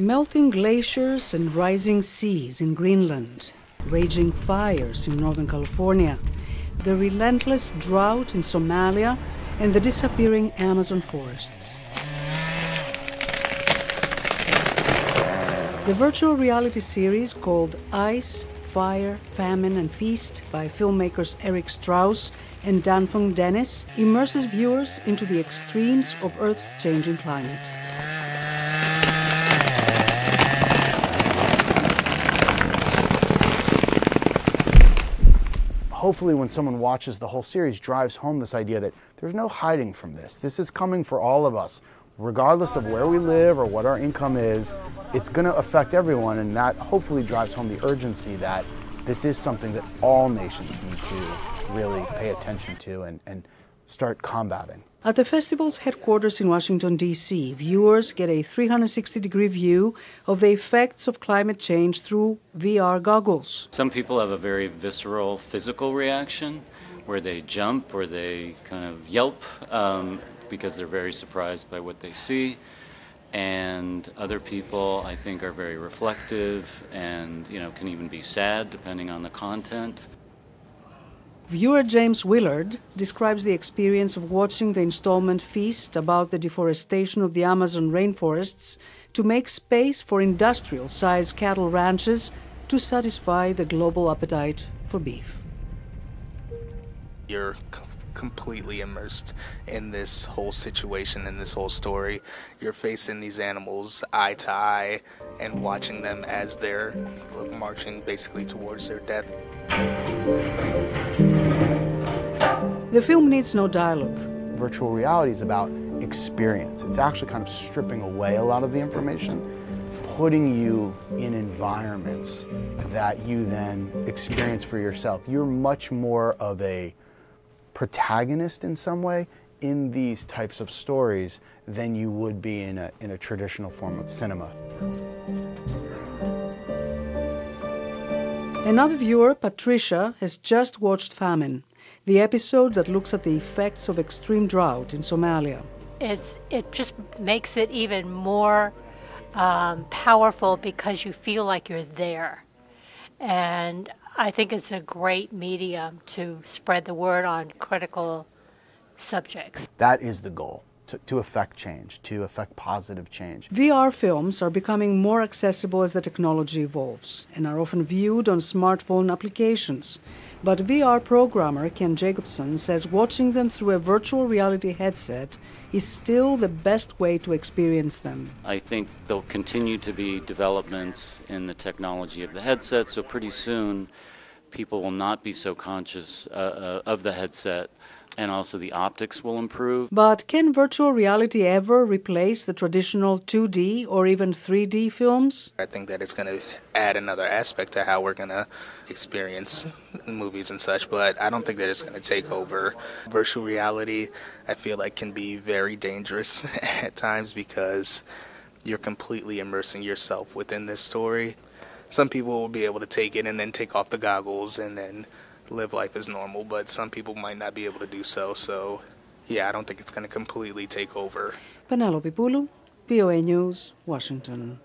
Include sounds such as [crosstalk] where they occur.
Melting glaciers and rising seas in Greenland, raging fires in Northern California, the relentless drought in Somalia, and the disappearing Amazon forests. The virtual reality series called Ice, Fire, Famine, and Feast by filmmakers Eric Strauss and Danfung Dennis immerses viewers into the extremes of Earth's changing climate. Hopefully when someone watches the whole series drives home this idea that there's no hiding from this. This is coming for all of us. Regardless of where we live or what our income is, it's going to affect everyone and that hopefully drives home the urgency that this is something that all nations need to really pay attention to and, and start combating. At the festival's headquarters in Washington, D.C., viewers get a 360 degree view of the effects of climate change through VR goggles. Some people have a very visceral physical reaction where they jump or they kind of yelp um, because they're very surprised by what they see. And other people, I think, are very reflective and you know can even be sad depending on the content. Viewer James Willard describes the experience of watching the installment feast about the deforestation of the Amazon rainforests to make space for industrial sized cattle ranches to satisfy the global appetite for beef. You're completely immersed in this whole situation in this whole story. You're facing these animals eye to eye and watching them as they're marching basically towards their death. The film needs no dialogue. Virtual reality is about experience. It's actually kind of stripping away a lot of the information, putting you in environments that you then experience for yourself. You're much more of a protagonist in some way in these types of stories than you would be in a, in a traditional form of cinema. Another viewer, Patricia, has just watched Famine the episode that looks at the effects of extreme drought in Somalia. It's, it just makes it even more um, powerful because you feel like you're there. And I think it's a great medium to spread the word on critical subjects. That is the goal to, to affect change, to affect positive change. VR films are becoming more accessible as the technology evolves and are often viewed on smartphone applications. But VR programmer Ken Jacobson says watching them through a virtual reality headset is still the best way to experience them. I think there'll continue to be developments in the technology of the headset, so pretty soon people will not be so conscious uh, uh, of the headset and also the optics will improve. But can virtual reality ever replace the traditional 2D or even 3D films? I think that it's going to add another aspect to how we're going to experience movies and such, but I don't think that it's going to take over. Virtual reality, I feel like, can be very dangerous [laughs] at times because you're completely immersing yourself within this story. Some people will be able to take it and then take off the goggles and then live life as normal, but some people might not be able to do so. So, yeah, I don't think it's going to completely take over. Penelope Poulou, VOA News, Washington.